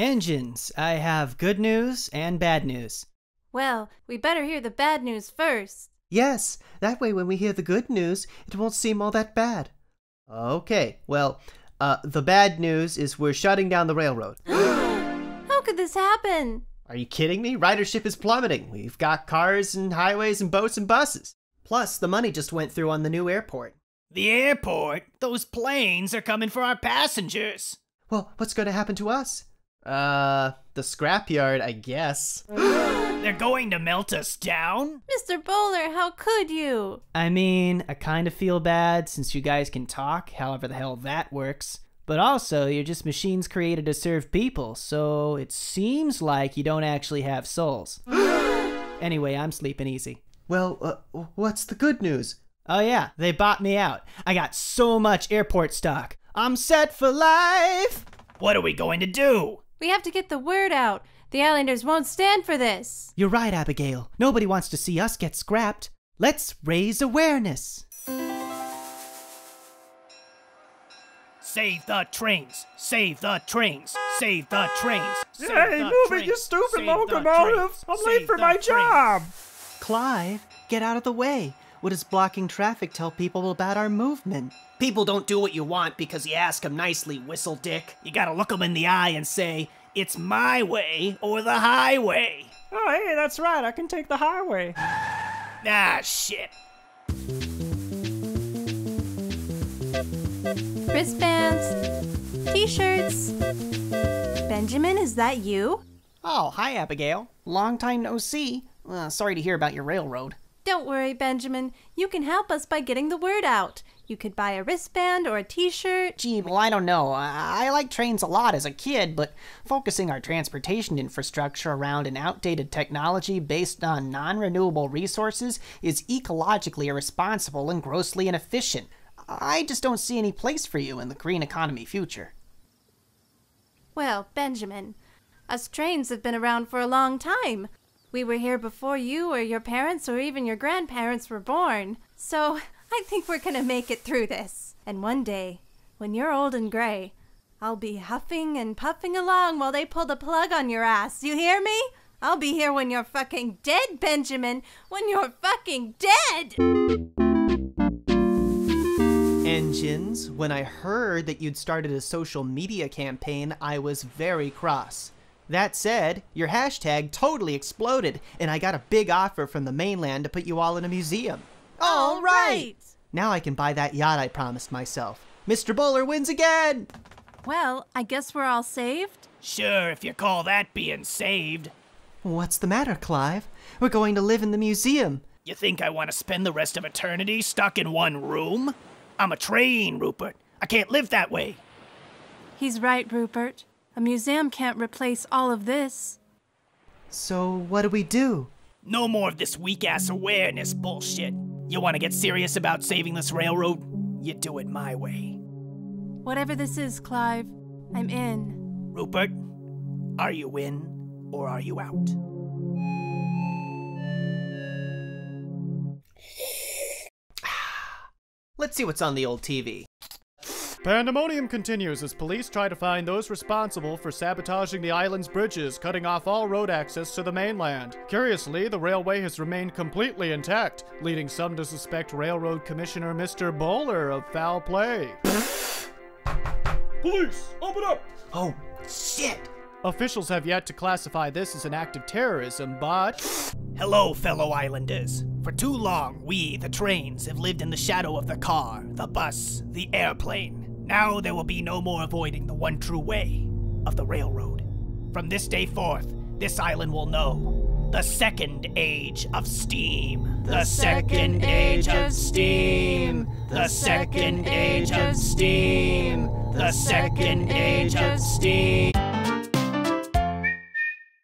Engines, I have good news and bad news. Well, we better hear the bad news first. Yes, that way when we hear the good news, it won't seem all that bad. Okay, well, uh, the bad news is we're shutting down the railroad. How could this happen? Are you kidding me? Ridership is plummeting. We've got cars and highways and boats and buses. Plus, the money just went through on the new airport. The airport? Those planes are coming for our passengers. Well, what's going to happen to us? Uh, the scrapyard, I guess. They're going to melt us down? Mr. Bowler, how could you? I mean, I kind of feel bad since you guys can talk, however the hell that works. But also, you're just machines created to serve people, so it seems like you don't actually have souls. anyway, I'm sleeping easy. Well, uh, what's the good news? Oh, yeah, they bought me out. I got so much airport stock. I'm set for life! What are we going to do? We have to get the word out. The Islanders won't stand for this. You're right, Abigail. Nobody wants to see us get scrapped. Let's raise awareness. Save the trains! Save the trains! Save the trains! Save hey, the move trains. it, you stupid Save locomotive! I'm Save late for my trains. job! Clive, get out of the way. What does blocking traffic tell people about our movement? People don't do what you want because you ask them nicely, whistle dick. You gotta look them in the eye and say, it's my way or the highway. Oh, hey, that's right, I can take the highway. Ah, shit. Wristbands, t shirts. Benjamin, is that you? Oh, hi, Abigail. Long time no see. Uh, sorry to hear about your railroad. Don't worry, Benjamin. You can help us by getting the word out. You could buy a wristband or a t shirt. Gee, well, I don't know. I, I like trains a lot as a kid, but focusing our transportation infrastructure around an outdated technology based on non renewable resources is ecologically irresponsible and grossly inefficient. I just don't see any place for you in the green economy future. Well, Benjamin, us trains have been around for a long time. We were here before you or your parents or even your grandparents were born. So I think we're gonna make it through this. And one day, when you're old and gray, I'll be huffing and puffing along while they pull the plug on your ass. You hear me? I'll be here when you're fucking dead, Benjamin. When you're fucking dead! Engines, when I heard that you'd started a social media campaign, I was very cross. That said, your hashtag totally exploded, and I got a big offer from the mainland to put you all in a museum. All right. Now I can buy that yacht I promised myself. Mr. Bowler wins again! Well, I guess we're all saved. Sure, if you call that being saved. What's the matter, Clive? We're going to live in the museum. You think I want to spend the rest of eternity stuck in one room? I'm a train, Rupert. I can't live that way. He's right, Rupert. A museum can't replace all of this. So, what do we do? No more of this weak ass awareness bullshit. You want to get serious about saving this railroad? You do it my way. Whatever this is, Clive, I'm in. Rupert, are you in or are you out? Let's see what's on the old TV. Pandemonium continues as police try to find those responsible for sabotaging the island's bridges, cutting off all road access to the mainland. Curiously, the railway has remained completely intact, leading some to suspect Railroad Commissioner Mr. Bowler of foul play. Police, open up! Oh, shit! Officials have yet to classify this as an act of terrorism, but. Hello, fellow islanders. For too long, we, the trains, have lived in the shadow of the car, the bus, the airplane. Now there will be no more avoiding the one true way of the railroad. From this day forth, this island will know the second age of steam. The, second age of steam. The second age of steam. The second age of steam.